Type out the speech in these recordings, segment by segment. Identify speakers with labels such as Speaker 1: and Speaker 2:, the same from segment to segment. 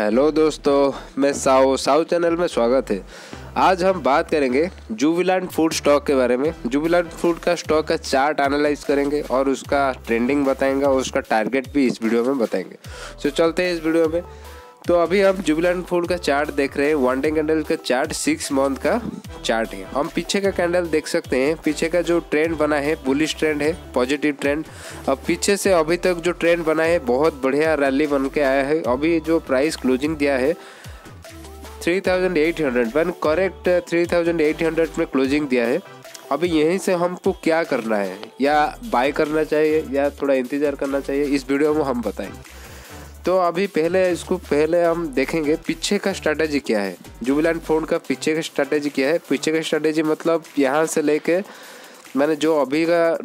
Speaker 1: Hello दोस्तों, मैं Sao Sao channel में स्वागत है। आज हम बात करेंगे जुबिलेंट फ़ूड स्टॉक के बारे में। जुबिलेंट फ़ूड का स्टॉक का चार्ट एनालाइज करेंगे और उसका ट्रेंडिंग बताएँगे और उसका टारगेट भी इस वीडियो में बताएँगे। तो चलते हैं इस वीडियो में। तो अभी हम जुबिलेंट फ़ूड का चार्ट देख रहे हैं वन डे कैंडल का चार्ट सिक्स मंथ का चार्ट है। हम पीछे का कैंडल देख सकते हैं, पीछे का जो ट्रेंड बना है बुलिश ट्रेंड है पॉजिटिव ट्रेंड अब पीछे से अभी तक जो ट्रेंड बना है, बहुत बढ़िया रैली बन के आया है। अभी जो प्राइस क्लोजिंग दिया है 3800 वन करेक्ट 3800 में क्लोजिंग दिया है, अभी यहीं से हमको क्या करना है? या बाय करना चाहिए, या थोड़ा इंतज़ार करना चाहिए, इस वीडियो में हम बताएँगे। तो अभी पहले इसको पहले हम देखेंगे पीछे का स्ट्रैटेजी क्या है। जुबिलेंट फ़ोन का पीछे का स्ट्रैटेजी क्या है? पीछे का स्ट्रैटेजी मतलब यहाँ से लेके मैंने जो अभी का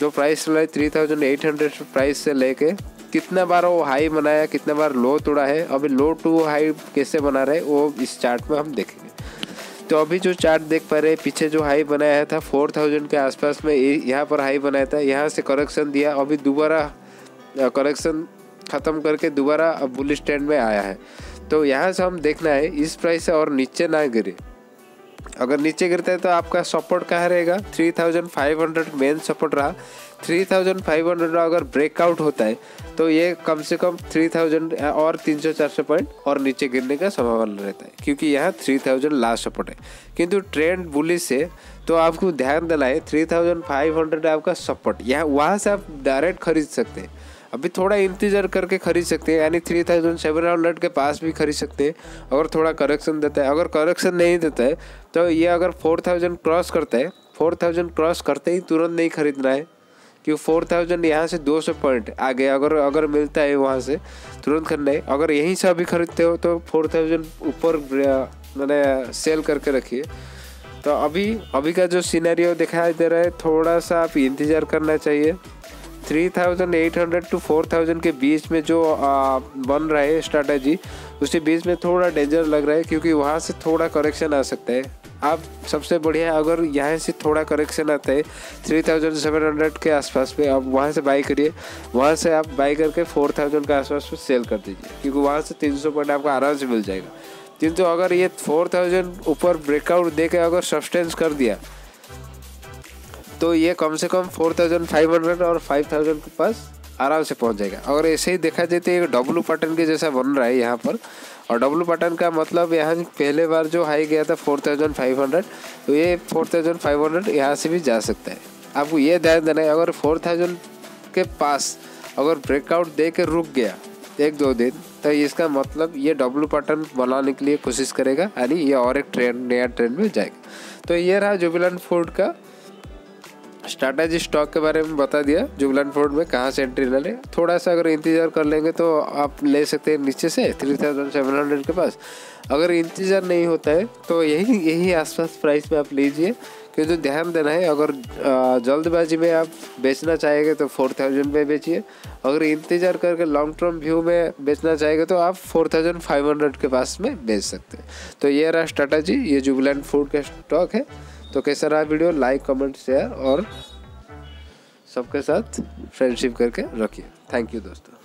Speaker 1: जो प्राइस चला है three thousand eight hundred price से लेके कितना बार वो हाई बनाया, कितना बार लो तोड़ा है, अभी लो टू हाई कैसे बना रहे वो इस चार्ट में हम देखेंगे। तो अभी जो चार्ट देख पा रहे पीछे जो हाई बनाया था फोर थाउज़ेंड के आसपास में यहाँ पर हाई बनाया था, यहाँ से करेक्शन दिया, अभी दोबारा करेक्शन ख़त्म करके दोबारा अब बुलिश ट्रेंड में आया है। तो यहाँ से हम देखना है, इस प्राइस से और नीचे ना गिरे। अगर नीचे गिरता है तो आपका सपोर्ट कहाँ रहेगा? 3500 मेन सपोर्ट रहा। 3500 अगर ब्रेकआउट होता है तो ये कम से कम 3000 और 300 400 पॉइंट और नीचे गिरने का संभावना रहता है, क्योंकि यहाँ 3000 लास्ट सपोर्ट है। किंतु ट्रेंड बुलिस से तो आपको ध्यान देना है 3500 आपका सपोर्ट। यहाँ, वहाँ से आप डायरेक्ट खरीद सकते हैं। अभी थोड़ा इंतज़ार करके खरीद सकते हैं, यानी थ्री थाउज़ेंड सेवन हंड्रेड के पास भी खरीद सकते हैं, अगर थोड़ा करेक्शन देता है। अगर करेक्शन नहीं देता है तो ये अगर फोर थाउज़ेंड क्रॉस करता है फोर थाउज़ेंड क्रॉस करते ही तुरंत नहीं खरीदना है क्योंकि फोर थाउज़ेंड यहाँ से दो सौ पॉइंट आगे, अगर अगर मिलता है वहाँ से, तुरंत करना है। अगर यहीं से अभी खरीदते हो तो फोर थाउज़ेंड ऊपर मैंने सेल करके रखिए तो अभी अभी का जो सीनरियो दिखाई दे रहा है, थोड़ा सा आप इंतज़ार करना चाहिए। Three thousand eight hundred to four thousand के बीच में जो आ, बन रहा है स्ट्रैटेजी उसके बीच में थोड़ा डेंजर लग रहा है क्योंकि वहाँ से थोड़ा करेक्शन आ सकता है। आप सबसे बढ़िया अगर यहाँ से थोड़ा करेक्शन आता है थ्री थाउज़ेंड सेवन हंड्रेड के आसपास में आप वहाँ से बाई करिए। वहाँ से आप बाई करके फोर थाउज़ेंड के आसपास में सेल कर दीजिए क्योंकि वहाँ से तीन सौ पॉइंट आपको आराम से मिल जाएगा। किंतु अगर ये फोर थाउज़ेंड ऊपर ब्रेकआउट दे के अगर सब्सटेंस कर दिया तो ये कम से कम फोर थाउज़ेंड फाइव हंड्रेड और फाइव थाउज़ेंड के पास आराम से पहुँच जाएगा। अगर ऐसे ही देखा जाए तो ये डब्लू पैटर्न के जैसा बन रहा है यहाँ पर। और डब्लू पैटर्न का मतलब यहाँ पहले बार जो हाई गया था फोर थाउज़ेंड फाइव हंड्रेड तो ये फोर थाउज़ेंड फाइव हंड्रेड यहाँ से भी जा सकता है। आपको ये ध्यान देना है, अगर फोर थाउज़ेंड के पास अगर ब्रेकआउट दे के रुक गया एक दो दिन तो इसका मतलब ये डब्लू पैटर्न बनाने के लिए कोशिश करेगा, यानी ये और एक ट्रेंड नया ट्रेंड में जाएगा। तो ये रहा जुबिलेंट फ़ूड का स्ट्रैटेजी स्टॉक के बारे में बता दिया जुबलन फोर्ड में कहाँ से एंट्री ले लें। थोड़ा सा अगर इंतज़ार कर लेंगे तो आप ले सकते हैं नीचे से थ्री थाउज़ेंड सेवन हंड्रेड के पास। अगर इंतज़ार नहीं होता है तो यही यही आसपास प्राइस में आप लीजिए, क्योंकि ध्यान देना है, अगर जल्दबाजी में आप बेचना चाहेंगे तो फोर थाउज़ेंड में बेचिए। अगर इंतज़ार करके लॉन्ग टर्म व्यू में बेचना चाहेंगे तो आप फोर थाउज़ेंड फाइव हंड्रेड के पास में बेच सकते हैं। तो ये रहा स्ट्रैटेजी ये जुबलैंड फ़ूड का स्टॉक है। तो कैसा रहा वीडियो? लाइक कमेंट शेयर और सबके साथ फ्रेंडशिप करके रखिए। थैंक यू दोस्तों।